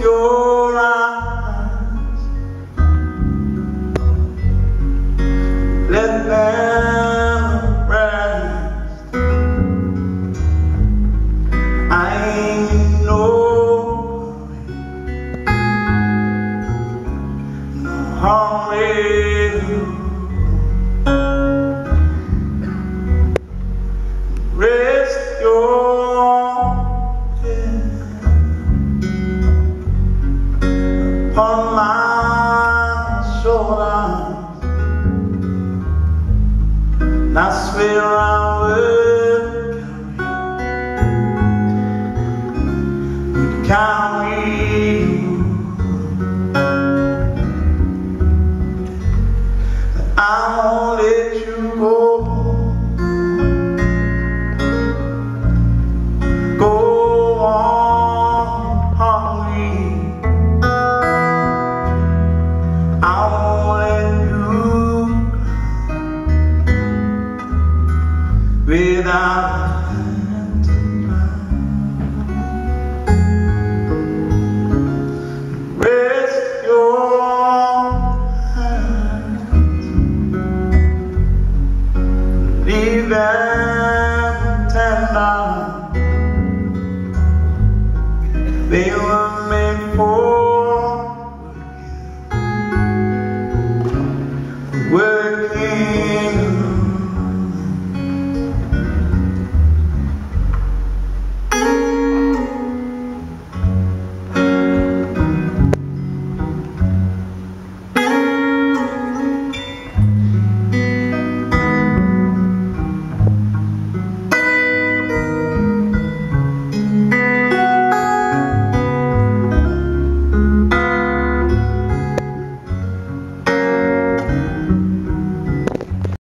your eyes. Let them. on my shoulders. I swear I would carry. you. count. them tender. They were made for.